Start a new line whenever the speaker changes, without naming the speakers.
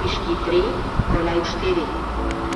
153 Колај 4.